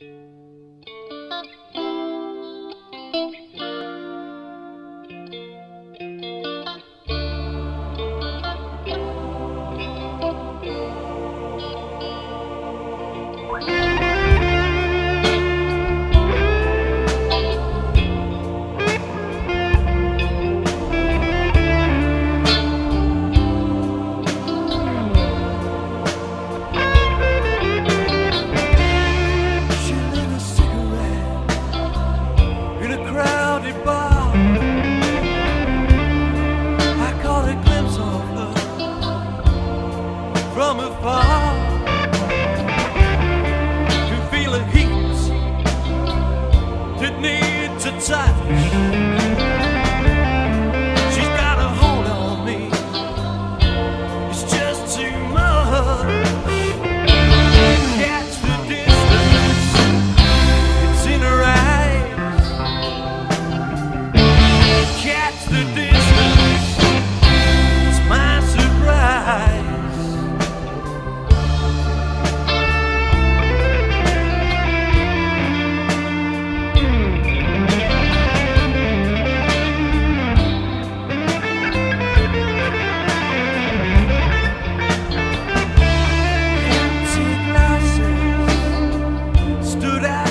Thank crowded bar. I caught a glimpse of her from afar. To feel her heat, did need to touch. that's the distance It's my surprise. Empty glasses stood out.